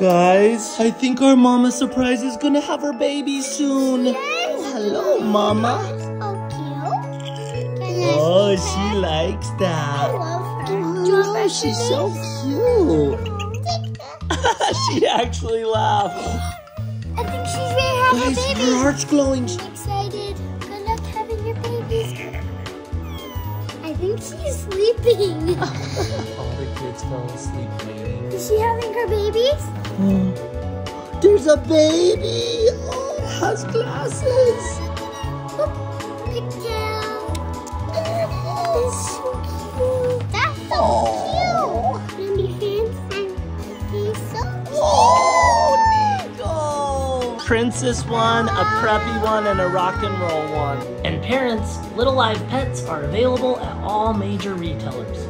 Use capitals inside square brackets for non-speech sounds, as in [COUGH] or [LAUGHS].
Guys, I think our mama surprise is gonna have her baby soon. Yes. Hello, mama. Oh, cute. Oh, she likes I that. love her. Oh, Do you want Oh, she's so cute. [LAUGHS] she actually laughed. I think she's to have Guys, her baby. heart's glowing. I'm excited. Good luck having your babies. I think she's sleeping. [LAUGHS] All the kids fell asleep waiting. Is she having her babies? Mm. There's a baby. Oh, it has glasses. Picture. There. So cute. That's so Oh. cute. Maybe fans and he's so cute. Oh, Niko! Princess one, a preppy one, and a rock and roll one. And parents, Little Live Pets are available at all major retailers.